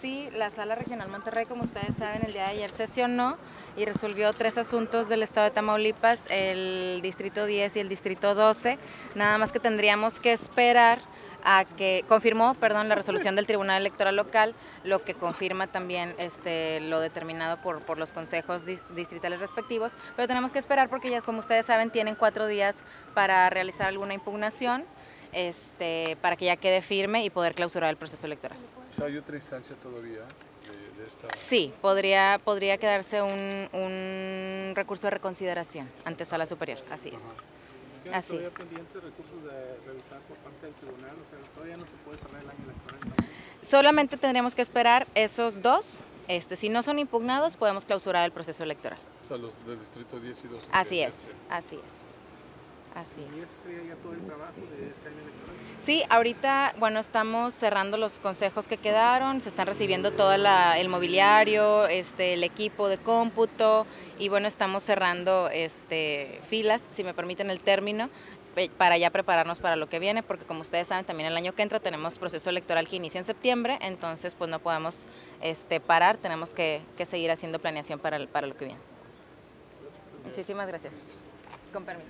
Sí, la Sala Regional Monterrey, como ustedes saben, el día de ayer sesionó y resolvió tres asuntos del Estado de Tamaulipas, el Distrito 10 y el Distrito 12. Nada más que tendríamos que esperar a que confirmó, perdón, la resolución del Tribunal Electoral Local, lo que confirma también este, lo determinado por, por los consejos distritales respectivos, pero tenemos que esperar porque ya como ustedes saben tienen cuatro días para realizar alguna impugnación este, para que ya quede firme y poder clausurar el proceso electoral. ¿Hay otra instancia todavía? De, esta... Sí, podría, podría quedarse un, un, recurso de reconsideración ante Sala Superior, así es. Así todavía es. pendientes recursos de revisar por parte del tribunal? O sea, todavía no se puede cerrar el año electoral. Solamente tendríamos que esperar esos dos. Este, si no son impugnados, podemos clausurar el proceso electoral. O sea, los del distrito 10 y 12. Así es, así es. Así es. ¿Y es ya todo el trabajo de este año electoral? Sí, ahorita, bueno, estamos cerrando los consejos que quedaron, se están recibiendo todo el mobiliario, este, el equipo de cómputo y bueno, estamos cerrando este, filas, si me permiten el término, para ya prepararnos para lo que viene, porque como ustedes saben, también el año que entra tenemos proceso electoral que inicia en septiembre, entonces pues no podemos este, parar, tenemos que, que seguir haciendo planeación para, para lo que viene. Muchísimas gracias. Con permiso.